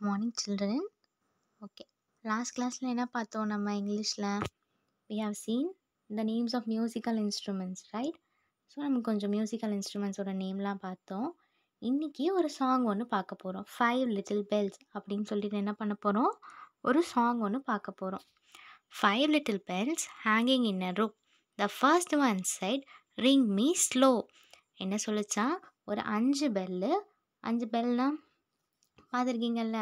Good morning children okay last கிளாஸில் என்ன பார்த்தோம்? நம்ம இங்கிலீஷில் we have seen the names of musical instruments right so நம்ம கொஞ்சம் மியூசிக்கல் இன்ஸ்ட்ருமெண்ட்ஸோட நேம்லாம் பார்த்தோம். இன்றைக்கி ஒரு சாங் ஒன்று பார்க்க போகிறோம் ஃபைவ் லிட்டில் பெல்ஸ் அப்படின்னு சொல்லிட்டு என்ன பண்ண போகிறோம் ஒரு சாங் ஒன்று பார்க்க போகிறோம் five little bells hanging in a roof the first one said ring me slow என்ன சொல்லிச்சா? ஒரு அஞ்சு பெல்லு அஞ்சு பெல்னால் பார்த்துருக்கீங்கல்ல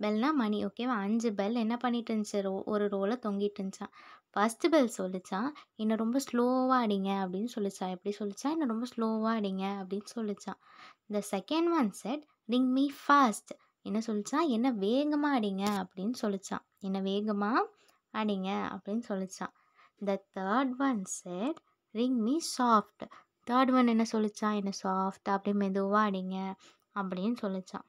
பெல்னா மணி ஓகேவா அஞ்சு பெல் என்ன பண்ணிட்டு இருந்துச்சு ரோ ஒரு ரோவில் தொங்கிட்டு இருந்துச்சான் ஃபஸ்ட்டு பெல் சொல்லிச்சான் என்னை ரொம்ப ஸ்லோவாக அடிங்க அப்படின்னு சொல்லிச்சா? எப்படி சொல்லிச்சா? என்னை ரொம்ப ஸ்லோவாக அடிங்க அப்படின்னு சொல்லிச்சான் the second one said ring me fast என்ன சொல்லிச்சான் என்ன வேகமாக அடிங்க அப்படின்னு சொல்லிச்சான் என்ன வேகமாக அடிங்க அப்படின்னு சொல்லிச்சான் the third one said ring me soft third one என்ன சொல்லிச்சான் என்ன சாஃப்ட் அப்படியே மெதுவாக அடிங்க அப்படின்னு சொல்லிச்சான்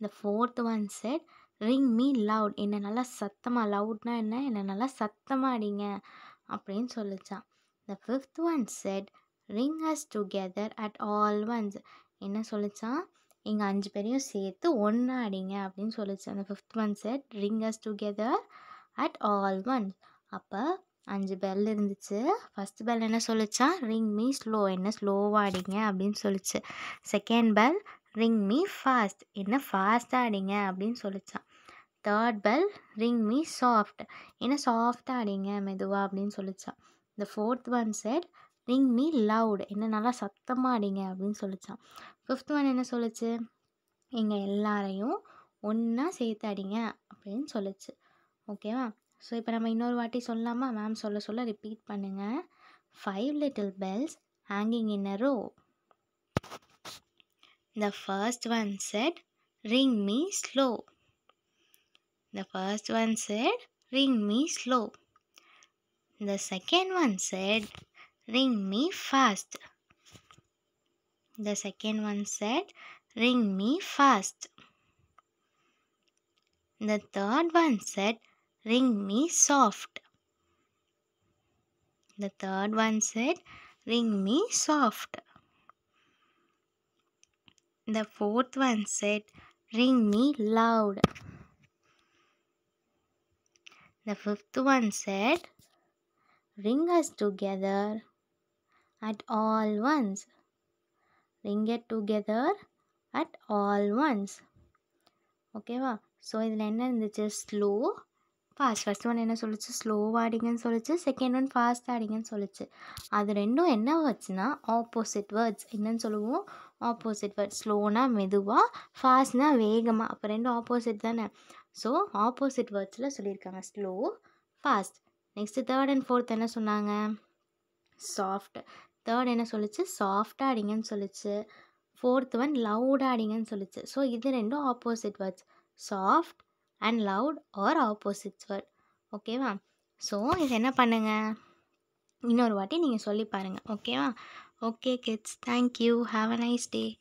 இந்த fourth one said ring me loud என்னை நல்லா சத்தமாக லவுட்னா என்ன? என்னை நல்லா சத்தமாக அடிங்க. அப்படின்னு சொல்லிச்சான். இந்த fifth one said ring us together at all once என்ன சொல்லிச்சான்? எங்கள் அஞ்சு பேரையும் சேர்த்து ஒன்றா அடிங்க. அப்படின்னு சொல்லிச்சு அந்த fifth one said ring us together at all once அப்போ அஞ்சு பெல் இருந்துச்சு. ஃபஸ்ட் பெல் என்ன சொல்லிச்சா ரிங் மீ ஸ்லோ என்ன ஸ்லோவாக அடிங்க. அப்படின்னு சொல்லிச்சு. Second bell ring me fast என்ன ஃபாஸ்ட்டாக அடிங்க? அப்படின்னு சொல்லிச்சான். Third bell ring me soft என்ன சாஃப்டாக அடிங்க மெதுவாக அப்படின்னு சொல்லிச்சான். இந்த fourth one said ring me loud என்ன நல்லா சத்தமாக அடிங்க? அப்படின்னு சொல்லிச்சான். ஃபிஃப்த் ஒன் என்ன சொல்லுச்சு? எங்கள் எல்லாரையும் ஒன்றா சேர்த்து அடிங்க. அப்படின்னு சொல்லுச்சு. ஓகேவா ஸோ இப்போ நம்ம இன்னொரு வாட்டி சொல்லலாமா? மேம் சொல்ல சொல்ல ரிப்பீட் பண்ணுங்கள் five little bells hanging in a row The first one said, Ring me slow. The first one said, Ring me slow. The second one said, Ring me fast. The second one said, Ring me fast. The third one said, Ring me soft. The third one said, Ring me soft. The fourth one said, Ring me loud. The fifth one said, Ring us together at all once. Ring it together at all once. ஓகேவா so இதில் என்ன இருந்துச்சு? Slow fast first one என்ன சொல்லிச்சு? ஸ்லோவாக ஆடிங்கன்னு சொல்லிச்சு. Second one fast ஆடிங்கன்னு சொல்லிச்சு. அது ரெண்டும் என்ன வேர்ட்ஸ்னால் ஆப்போசிட் வேர்ட்ஸ் என்னன்னு சொல்லுவோம்? ஆப்போசிட் வேர்ட் ஸ்லோனா மெதுவாக ஃபாஸ்ட்னா வேகமாக அப்போ ரெண்டும் ஆப்போசிட் தானே? ஸோ ஆப்போசிட் வேர்ட்ஸில் சொல்லியிருக்காங்க. Slow fast next third and fourth என்ன சொன்னாங்க? சாஃப்ட் தேர்ட் என்ன சொல்லிச்சு? சாஃப்டாக அடிங்கன்னு சொல்லிச்சு. ஃபோர்த் ஒன் லவுடாக அடிங்கன்னு சொல்லிச்சு. ஸோ இது ரெண்டும் opposite words soft and loud are opposites word ஓகேவா ஸோ இது என்ன பண்ணுங்கள் இன்னொரு வாட்டி நீங்கள் சொல்லி பாருங்கள் ஓகேவா Okay, kids. Thank you. Have a nice day.